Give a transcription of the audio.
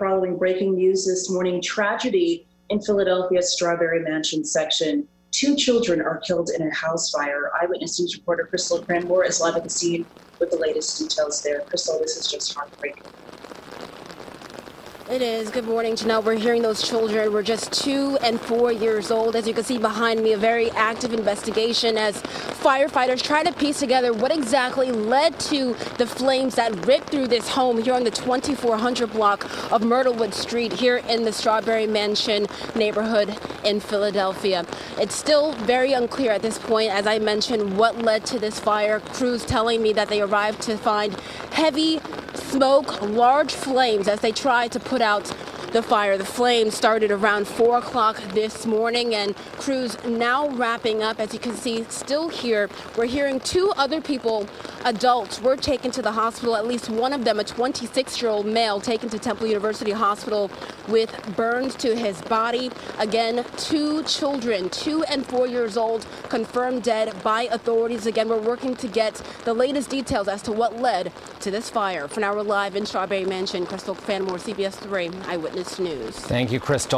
following breaking news this morning. Tragedy in Philadelphia's Strawberry Mansion section. Two children are killed in a house fire. Eyewitness News reporter Crystal Cranmore is live at the scene with the latest details there. Crystal, this is just heartbreaking. It is. Good morning, Janelle. We're hearing those children were just two and four years old. As you can see behind me, a very active investigation as firefighters try to piece together what exactly led to the flames that ripped through this home here on the 2400 block of Myrtlewood Street here in the Strawberry Mansion neighborhood in Philadelphia. It's still very unclear at this point, as I mentioned, what led to this fire. Crews telling me that they arrived to find heavy smoke, large flames as they tried to put out the fire. The flames started around 4 o'clock this morning, and crews now wrapping up. As you can see, still here. We're hearing two other people, adults, were taken to the hospital. At least one of them, a 26 year old male, taken to Temple University Hospital with burns to his body. Again, two children, two and four years old, confirmed dead by authorities. Again, we're working to get the latest details as to what led to this fire. For now, we're live in Strawberry Mansion. Crystal Cranmore, CBS 3 Eyewitness News. Thank you, Crystal.